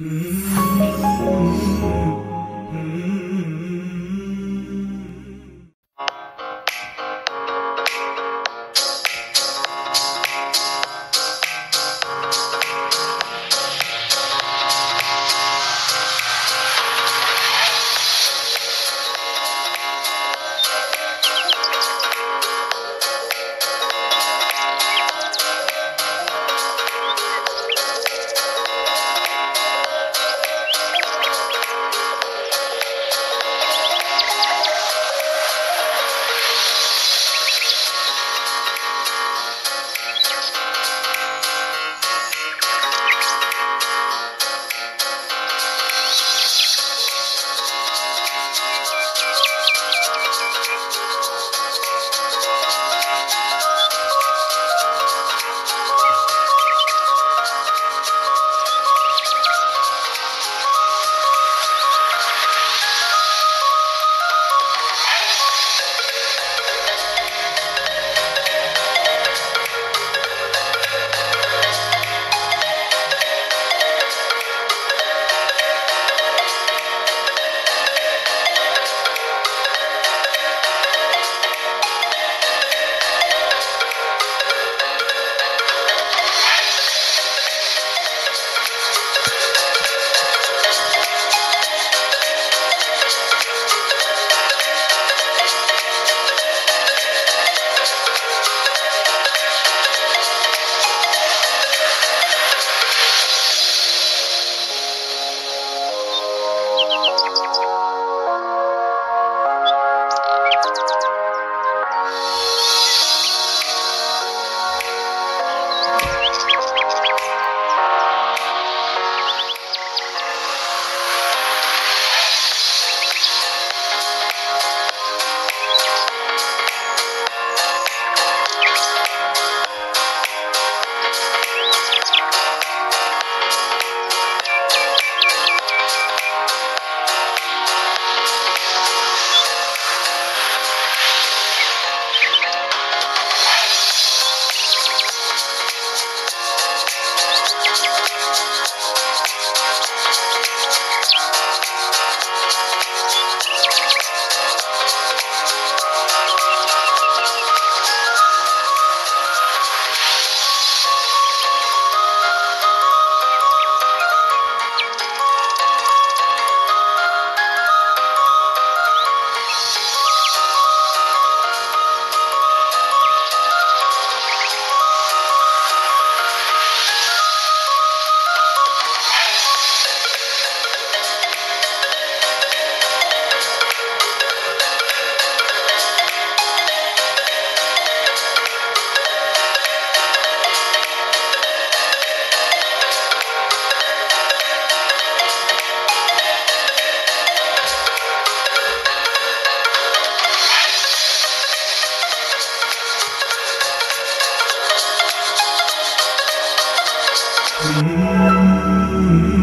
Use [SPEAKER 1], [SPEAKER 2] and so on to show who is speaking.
[SPEAKER 1] Mm-hmm. Mm-hmm.